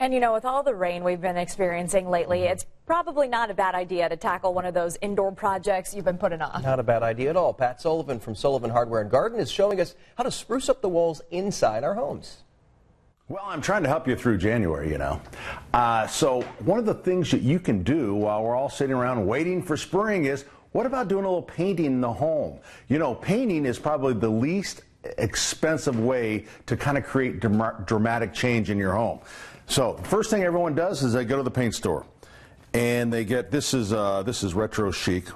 And you know, with all the rain we've been experiencing lately, it's probably not a bad idea to tackle one of those indoor projects you've been putting off. Not a bad idea at all. Pat Sullivan from Sullivan Hardware and Garden is showing us how to spruce up the walls inside our homes. Well, I'm trying to help you through January, you know. Uh, so, one of the things that you can do while we're all sitting around waiting for spring is what about doing a little painting in the home? You know, painting is probably the least expensive way to kind of create dramatic change in your home. So, first thing everyone does is they go to the paint store and they get this is uh, this is retro chic.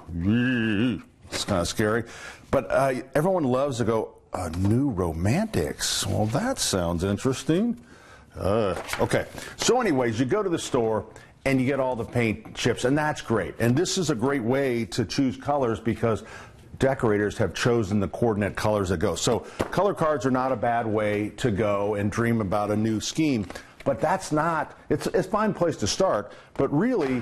It's kind of scary, but uh, everyone loves to go uh, new romantics. Well, that sounds interesting. Uh, okay, so anyways, you go to the store and you get all the paint chips, and that's great. And this is a great way to choose colors because decorators have chosen the coordinate colors that go. So color cards are not a bad way to go and dream about a new scheme. But that's not, it's, it's a fine place to start, but really,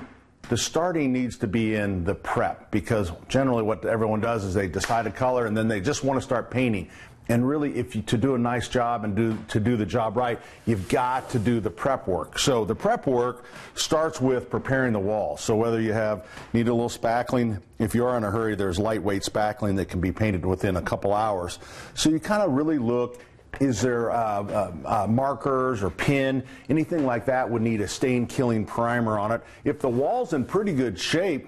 the starting needs to be in the prep because generally what everyone does is they decide a color and then they just want to start painting. And really, if you to do a nice job and do to do the job right, you've got to do the prep work. So the prep work starts with preparing the wall. So whether you have need a little spackling, if you are in a hurry, there's lightweight spackling that can be painted within a couple hours. So you kind of really look is there uh, uh, uh, markers or pin, anything like that would need a stain killing primer on it. If the wall's in pretty good shape,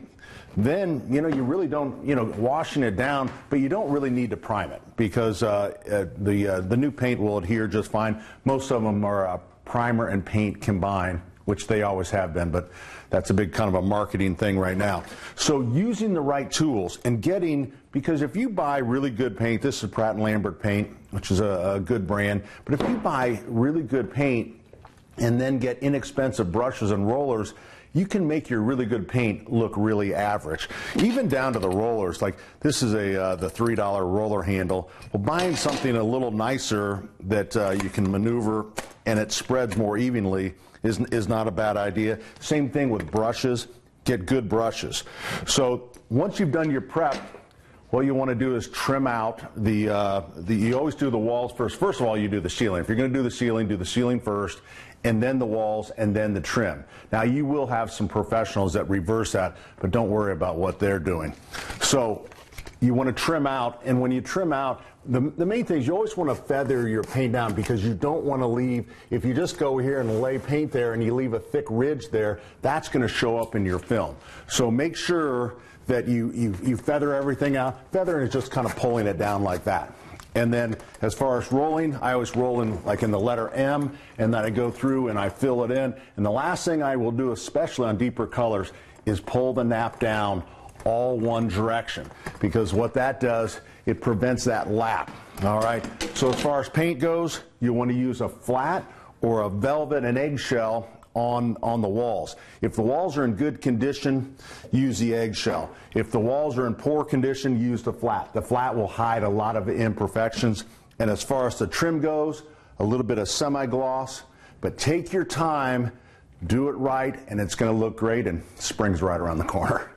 then you know you really don't you know washing it down, but you don't really need to prime it because uh, uh, the uh, the new paint will adhere just fine. Most of them are primer and paint combined which they always have been, but that's a big kind of a marketing thing right now. So using the right tools and getting, because if you buy really good paint, this is Pratt & Lambert paint, which is a, a good brand, but if you buy really good paint and then get inexpensive brushes and rollers, you can make your really good paint look really average. Even down to the rollers, like this is a uh, the $3 roller handle. Well, buying something a little nicer that uh, you can maneuver and it spreads more evenly is, is not a bad idea. Same thing with brushes. Get good brushes. So once you've done your prep, what you want to do is trim out the, uh, the, you always do the walls first. First of all, you do the ceiling. If you're going to do the ceiling, do the ceiling first, and then the walls, and then the trim. Now, you will have some professionals that reverse that, but don't worry about what they're doing. So you want to trim out, and when you trim out, the, the main thing is you always want to feather your paint down because you don't want to leave, if you just go here and lay paint there and you leave a thick ridge there, that's going to show up in your film. So make sure that you, you, you feather everything out. Feathering is just kind of pulling it down like that. And then as far as rolling, I always roll in like in the letter M, and then I go through and I fill it in. And the last thing I will do, especially on deeper colors, is pull the nap down all one direction because what that does, it prevents that lap. All right. So as far as paint goes, you want to use a flat or a velvet and eggshell on, on the walls. If the walls are in good condition, use the eggshell. If the walls are in poor condition, use the flat. The flat will hide a lot of imperfections. And as far as the trim goes, a little bit of semi-gloss, but take your time, do it right, and it's going to look great, and spring's right around the corner.